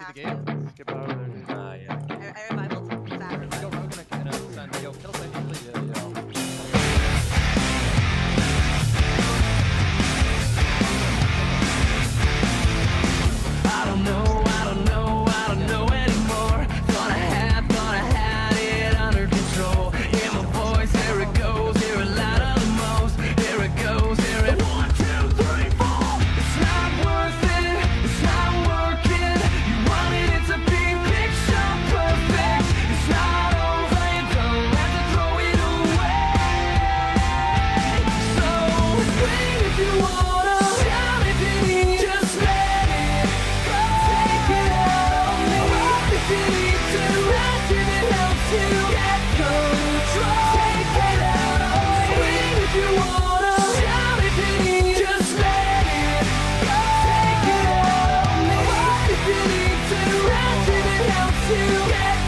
see the gate? Skip out of there. Uh, yeah. I, I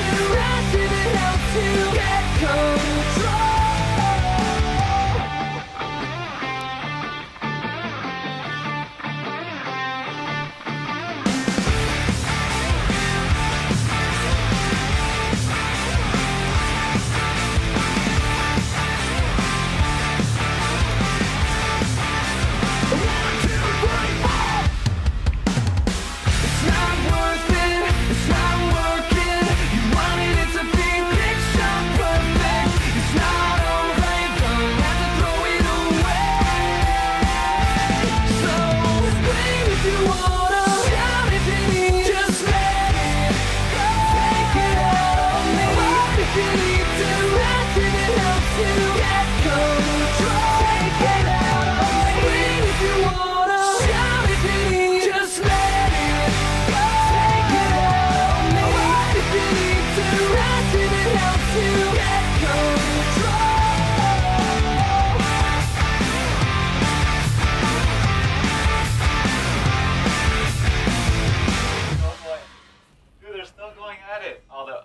to, right to the help to get cold.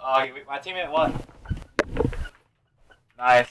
Oh, my teammate won. Nice.